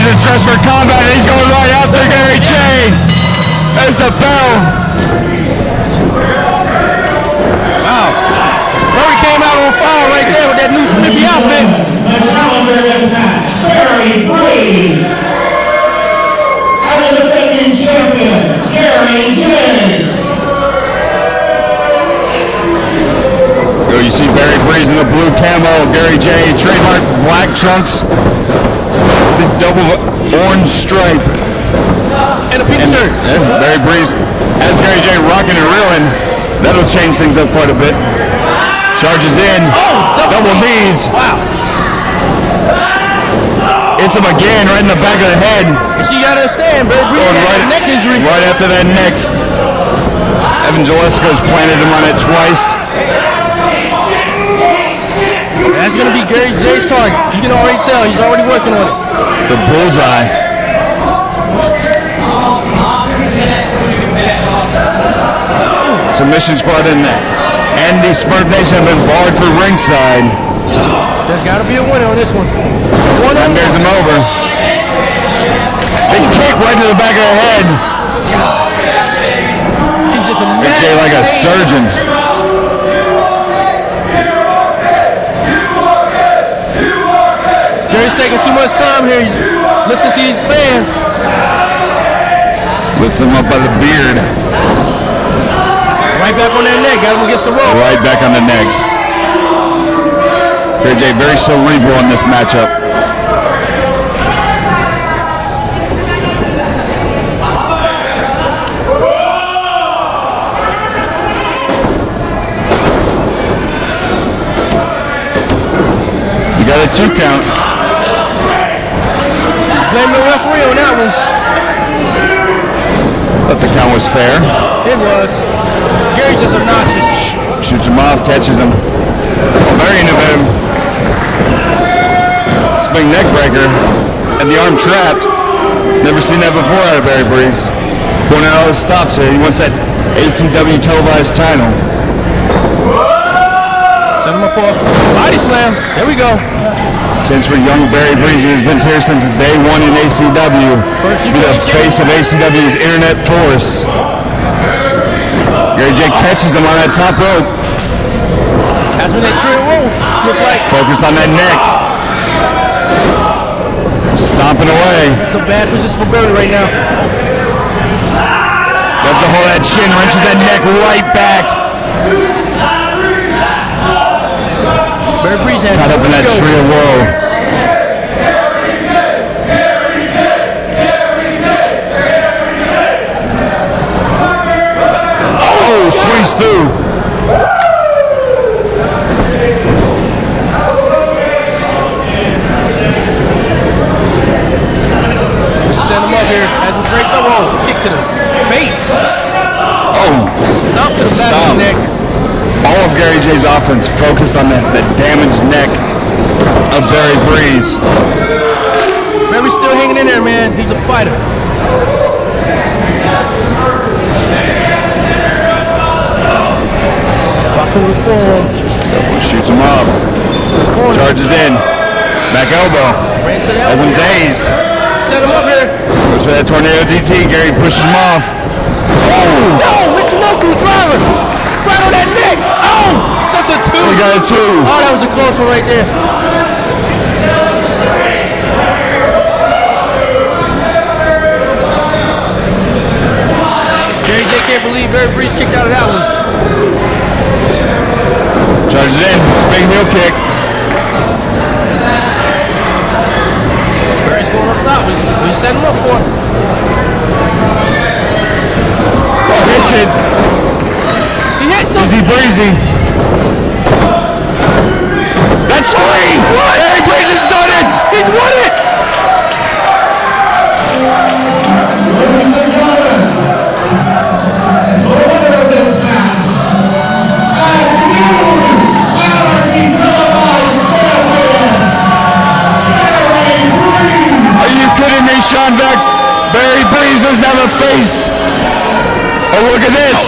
Breeze is dressed for combat, he's going right after Gary Jay. There's the bell. Wow. Murray came out on fire right there with that new Smithy outfit. The challenger in this match, Barry Breeze. And the defending champion, Gary. Yo, you see Barry Breeze in the blue camo, Gary Jay, trademark black trunks, the double orange stripe. And a pink And, shirt. and Barry Breeze has Gary Jay rocking and reeling. That'll change things up quite a bit. Charges in. Oh, double knees. Wow. Hits him again right in the back of the head. She got to stand, Barry Breeze had right, neck injury. right after that neck. Evan Gelistico's planted him on it twice. That's going to be Gary Jay's target. You can already tell. He's already working on it. It's a bullseye. Submission squad in that. and Andy Smurf Nation have been barred for ringside. There's got to be a winner on this one. One That bears him over. Big kick right to the back of the head. He's just a Big like a surgeon. Taking too much time here. He's listening to these fans. Lifts him up by the beard. Right back on that neck. Got him against the rope. Right back on the neck. Jay very cerebral in this matchup. You got a two count. Blame the referee on that one. Thought the count was fair. It was. Gary's just obnoxious. Shoots him off, catches him. Very innovative. Spring neck breaker. And the arm trapped. Never seen that before out of Barry Breeze. Going out all stops here. He wants that ACW televised title. Send him a four. Body slam. There we go. Chance for young Barry Breeze, who's been here since day one in ACW. Be the face of ACW's internet force. Gary Jay catches him on that top rope. That's when they trio roll. Looks like Focused on that neck. Stomping away. it's a bad position for Barry right now. Grabs a hold that chin, wrenches that neck right back. Had Caught up in that tree of woe. Oh, swings through. Send him up here. Has him break the roll. Kick to the face. Oh, Stomp to the back of the neck. All of Gary Jay's offense focused on that, that damaged neck of Barry Breeze. Barry's still hanging in there, man. He's a fighter. Reform. Shoots him off. To the corner. Charges in. Back elbow. Ran to the Has him dazed. Set him up here. Goes for that tornado DDT. Gary pushes him off. Oh! No, Michinoku driver. Right on that neck. Oh, just a two. Got a two. Oh, that was a close one right there. Gary Jay can't believe Barry Breeze kicked out of that one. Charges in. Spring heel kick. Barry's going up top. He's, he's setting him up for it. Oh, hits it. He hit some. Easy breezy. Now the face. Oh, look at this.